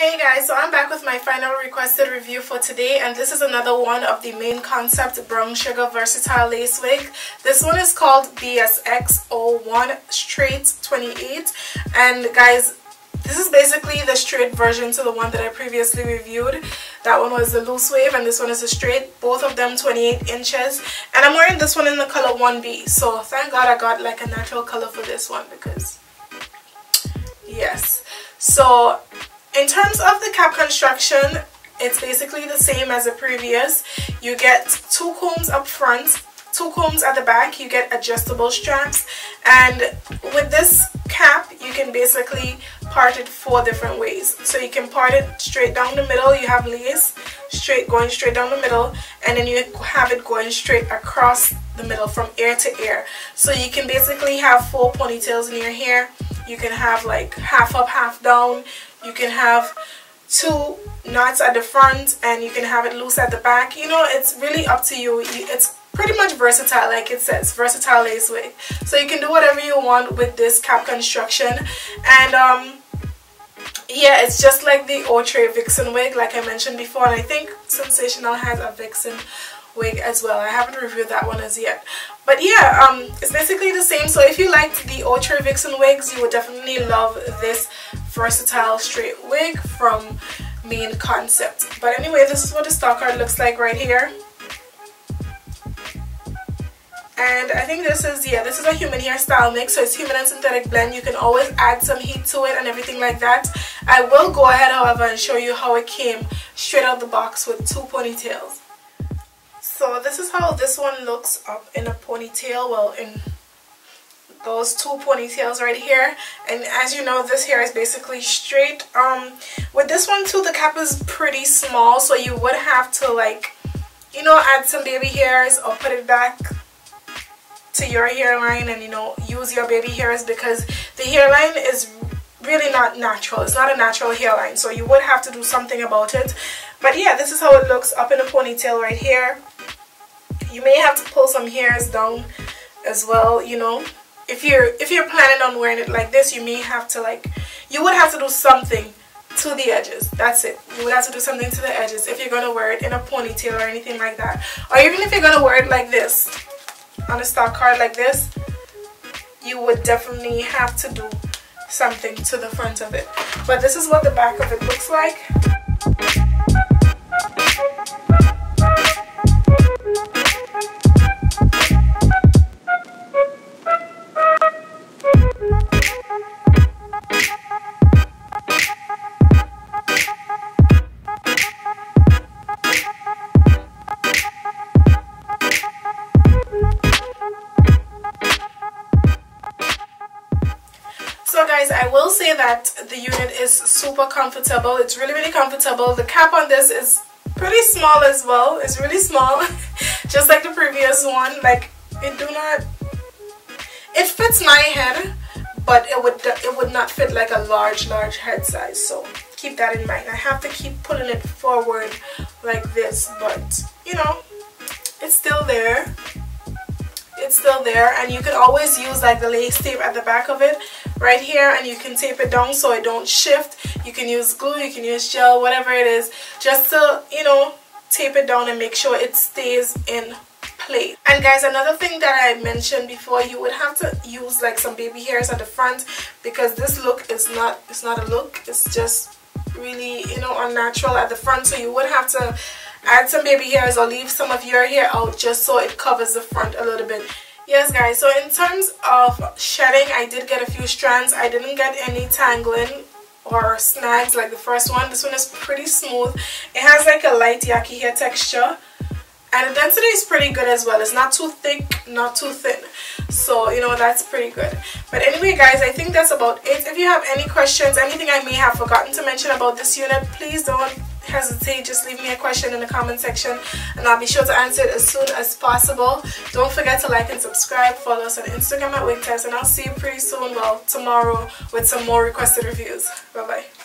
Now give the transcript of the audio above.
Hey guys, so I'm back with my final requested review for today and this is another one of the Mane Concept brown sugar versatile lace wig. This one is called BSX01 straight 28 and guys this is basically the straight version to the one that I previously reviewed. That one was the loose wave and this one is the straight. Both of them 28 inches. And I'm wearing this one in the color 1B. So thank God I got like a natural color for this one because yes. So in terms of the cap construction, it's basically the same as the previous. You get two combs up front, two combs at the back, you get adjustable straps, and with this cap, you can basically part it four different ways. So you can part it straight down the middle, you have lace, straight going straight down the middle, and then you have it going straight across the middle from ear to ear. So you can basically have four ponytails in your hair. You can have like half up, half down. You can have two knots at the front and you can have it loose at the back. You know it's really up to you. It's pretty much versatile like it says versatile lace wig. So you can do whatever you want with this cap construction. And um yeah it's just like the Outre Vixen wig like I mentioned before. And I think Sensational has a Vixen wig as well. I haven't reviewed that one as yet. But yeah um it's basically the same. So if you liked the Outre Vixen wigs you would definitely love this versatile straight wig from Mane Concept. But anyway this is what the stock card looks like right here. And I think this is yeah this is a human hairstyle mix. So it's human and synthetic blend. You can always add some heat to it and everything like that. I will go ahead however and show you how it came straight out of the box with two ponytails so this is how this one looks up in a ponytail. Well in those two ponytails right here. And as you know this hair is basically straight. Um with this one too the cap is pretty small so you would have to like you know add some baby hairs or put it back to your hairline and you know use your baby hairs because the hairline is really not natural. It's not a natural hairline so you would have to do something about it. But yeah this is how it looks up in a ponytail right here you may have to pull some hairs down as well you know. If you're if you're planning on wearing it like this you may have to like you would have to do something to the edges. That's it. You would have to do something to the edges if you're going to wear it in a ponytail or anything like that. Or even if you're going to wear it like this on a stock card like this you would definitely have to do something to the front of it. But this is what the back of it looks like guys, I will say that the unit is super comfortable. It's really, really comfortable. The cap on this is pretty small as well. It's really small, just like the previous one. Like, it do not... It fits my head, but it would it would not fit like a large, large head size. So keep that in mind. I have to keep pulling it forward like this, but, you know, it's still there it's still there and you can always use like the lace tape at the back of it right here and you can tape it down so it don't shift. You can use glue you can use gel whatever it is just to you know tape it down and make sure it stays in place. And guys another thing that I mentioned before you would have to use like some baby hairs at the front because this look is not it's not a look. It's just really you know unnatural at the front. So you would have to add some baby hairs. Or leave some of your hair out just so it covers the front a little bit. Yes guys so in terms of shedding I did get a few strands. I didn't get any tangling or snags like the first one. This one is pretty smooth. It has like a light yaki hair texture. And the density is pretty good as well. It's not too thick not too thin. So you know that's pretty good. But anyway guys I think that's about it. If you have any questions anything I may have forgotten to mention about this unit please don't hesitate just leave me a question in the comment section and I'll be sure to answer it as soon as possible. Don't forget to like and subscribe. Follow us on Instagram at WigTypes and I'll see you pretty soon well tomorrow with some more requested reviews. Bye bye